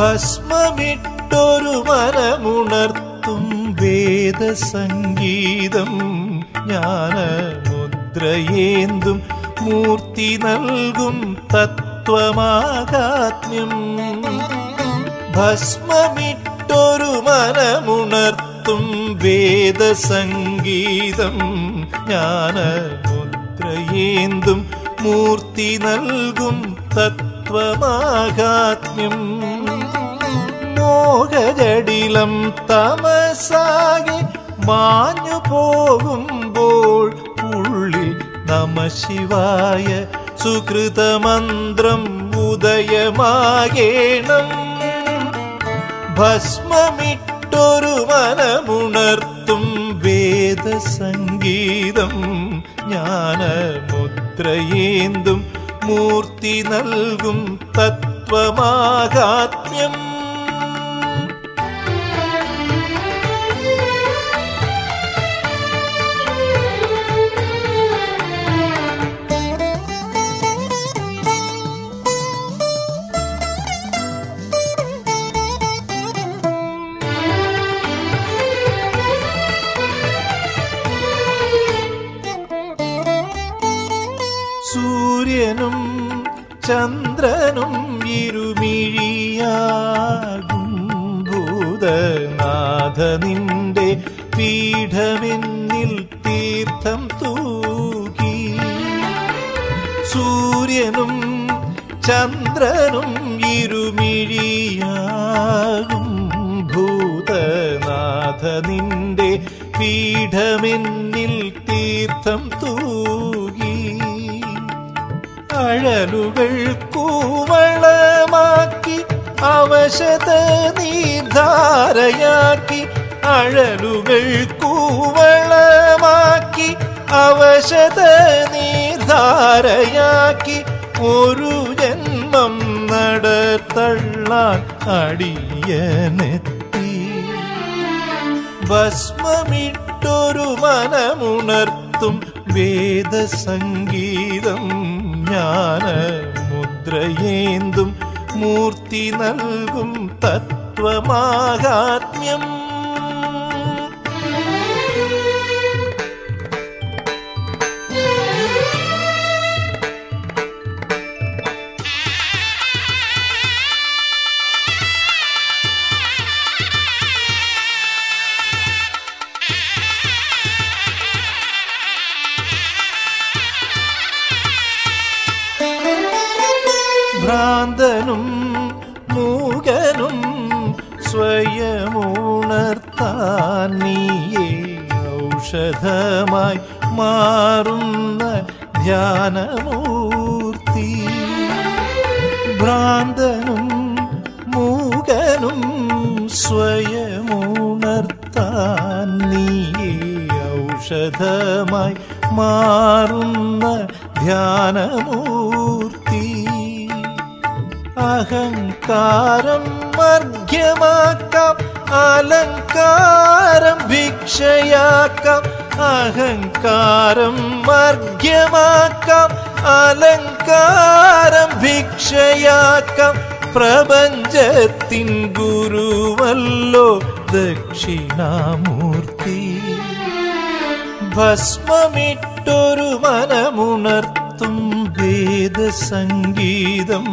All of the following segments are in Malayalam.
ഭസ്മമിട്ടൊരു മനമുണർത്തും വേദസംഗീതം ജ്ഞാന മുദ്രയേന്തും മൂർത്തി നൽകും തത്വമാകാത്മ്യം. ഭസ്മമിട്ടൊരു മനമുണർത്തും വേദസംഗീതം ജ്ഞാന മുദ്രയേന്തും മൂർത്തി നൽകും തത്വമാകാത്മ്യം. മോഹജടിലം തമസാകെ മാഞ്ഞു പോകുമ്പോൾ ഉള്ളിൽ നമ ശിവായ സുകൃതമന്ത്രം ഉദയമാകേണം. ഭസ്മമിട്ടൊരു മനമുണർത്തും വേദസംഗീതം ജ്ഞാനമുദ്രയേന്തും മൂർത്തി നൽകും തത്വമാകാത്മ്യം ചന്ദ്രനും ഇരുമിഴിയാകും ഭൂതനാഥ നിന്റെ പീഠമെന്നിൽ തീർത്ഥം തൂകി. സൂര്യനും ചന്ദ്രനും ഇരുമിഴിയാകും ഭൂതനാഥ നിന്റെ പീഠമെന്നിൽ തീർത്ഥം തൂകി അഴലുകൾ കൂവളമാക്കി അവശത നീർധാരയാക്കി അഴലുകൾ കൂവളമാക്കി അവശത നീർധാരയാക്കി ഒരു ജന്മം നടത്തള്ളാൻ അടിയനെത്തി. ഭസ്മമിട്ടൊരു മനമുണർത്തും വേദസംഗീതം ജ്ഞാന മുദ്രയേന്തും മൂർത്തി നൽകും തത്വമാഹാത്മ്യം. ഭ്രാന്തനും മൂകനും സ്വയമുണർത്താൻ നീയേ ഔഷധമായി മാറുന്ന ധ്യാനമൂർത്തി. ഭ്രാന്തനും മൂകനും സ്വയമുണർത്താൻ നീയേ ഔഷധമായി മാറുന്ന ധ്യാനമൂർത്തി. അഹങ്കാരം മർഗ്യമാക്കാം അലങ്കാരം ഭിക്ഷയാക്കാം അഹങ്കാരം മർഗ്യമാക്കാം അലങ്കാരം ഭിക്ഷയാക്കാം. പ്രപഞ്ചത്തിൻ ഗുരുവല്ലോ ദക്ഷിണാമൂർത്തി. ഭസ്മമിട്ടൊരു മനമുണർത്തും വേദസംഗീതം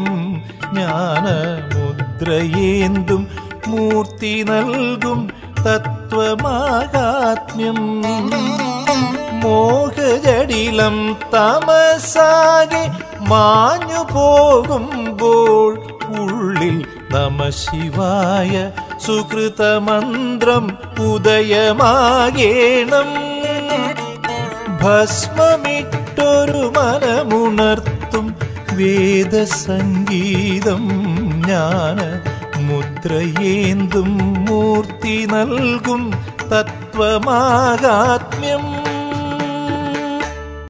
ജ്ഞാനമുദ്രയേന്തും മൂർത്തി നൽകും തത്വമാഹാത്മ്യം. മോഹജടിലം തമസാകെ മാഞ്ഞു പോകുമ്പോൾ ഉള്ളിൽ നമ ശിവായ സുകൃതമന്ത്രം ഉദയമാകേണം. ഭസ്മമിട്ടൊരു മനമുണർത്തും വേദസംഗീതം ജ്ഞാന മുദ്രയേന്തും മൂർത്തി നൽകും തത്വമാഹാത്മ്യം